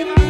in